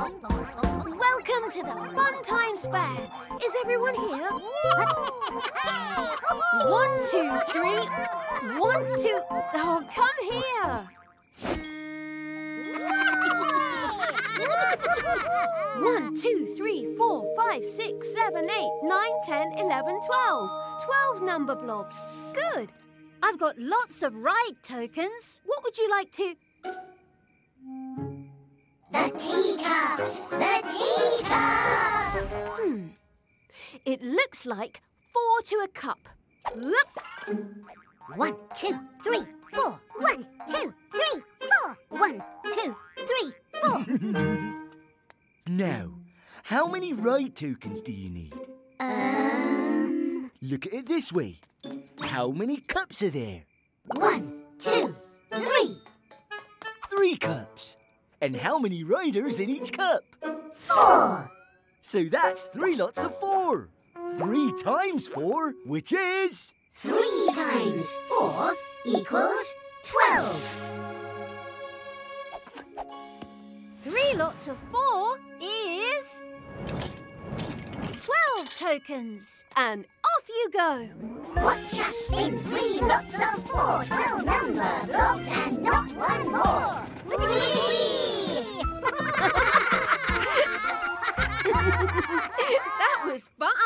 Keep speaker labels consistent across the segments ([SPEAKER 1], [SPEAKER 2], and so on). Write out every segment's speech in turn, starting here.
[SPEAKER 1] Welcome to the Fun Times Fair. Is everyone here? One, two, three. One, two. Oh, come here. One, two, three, four, five, six, seven, eight, nine, ten, eleven, twelve. Twelve Numberblocks. Good. I've got lots of ride tokens. What would you like to...
[SPEAKER 2] The teacups! The teacups!
[SPEAKER 1] Hmm. It looks like four to a cup. Look.
[SPEAKER 2] One, two, three, four. One, two, three, four. One, two, three, four.
[SPEAKER 3] Now, how many ride tokens do you need?
[SPEAKER 2] Um,
[SPEAKER 3] Look at it this way. How many cups are there?
[SPEAKER 2] one, two, three,
[SPEAKER 3] Three cups. And how many riders in each cup?
[SPEAKER 2] four.
[SPEAKER 3] So that's three lots of four. Three times four, which is...
[SPEAKER 2] Three times four equals twelve.
[SPEAKER 1] Three lots of four is... Twelve tokens. And off you go.
[SPEAKER 2] Watch us spin three lots of four,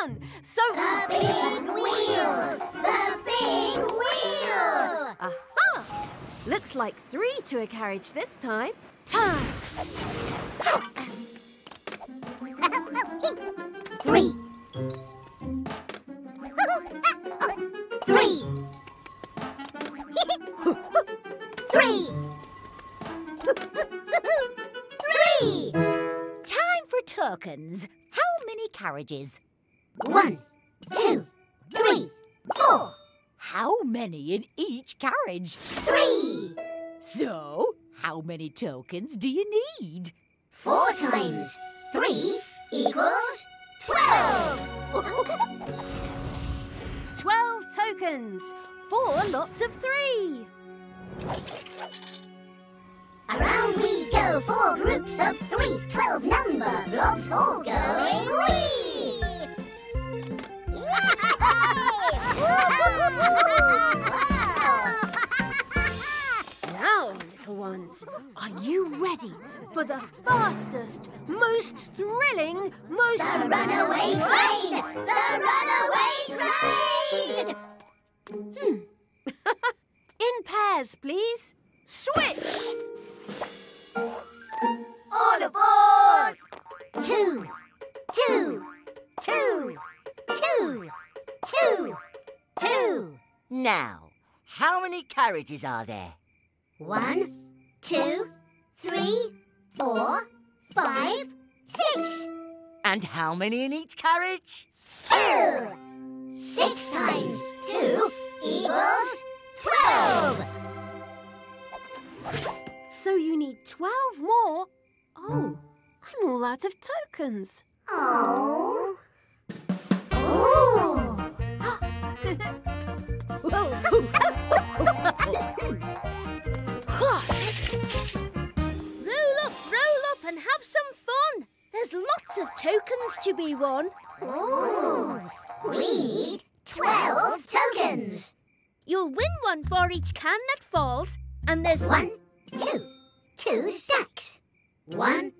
[SPEAKER 1] fun. So...
[SPEAKER 2] The big wheel! The big wheel!
[SPEAKER 1] Aha! Looks like three to a carriage this time. Turn.
[SPEAKER 2] Three. Three. Three. Three.
[SPEAKER 4] Time for tokens. How many carriages?
[SPEAKER 2] One, two, three, four,
[SPEAKER 4] How many in each carriage?
[SPEAKER 2] three.
[SPEAKER 4] So, how many tokens do you need?
[SPEAKER 2] Four times three equals twelve.
[SPEAKER 1] Twelve tokens. Four lots of three.
[SPEAKER 2] Around we go, four groups of three, twelve number blocks all going wee!
[SPEAKER 1] Little ones, are you ready for the fastest, most thrilling, most...
[SPEAKER 2] The runaway train! The runaway train! Hmm.
[SPEAKER 1] In pairs, please. Switch!
[SPEAKER 2] All aboard! Two, two, two, two, two, two.
[SPEAKER 3] Now, how many carriages are there?
[SPEAKER 2] One, two, three, four, five, six.
[SPEAKER 3] And how many in each carriage?
[SPEAKER 2] Two. Six times two equals twelve.
[SPEAKER 1] So you need 12 more? Oh, I'm all out of tokens.
[SPEAKER 2] Oh.
[SPEAKER 1] To be won.
[SPEAKER 2] Ooh. We need twelve tokens.
[SPEAKER 1] You'll win one for each can that falls, and there's
[SPEAKER 2] One, two, two stacks. One,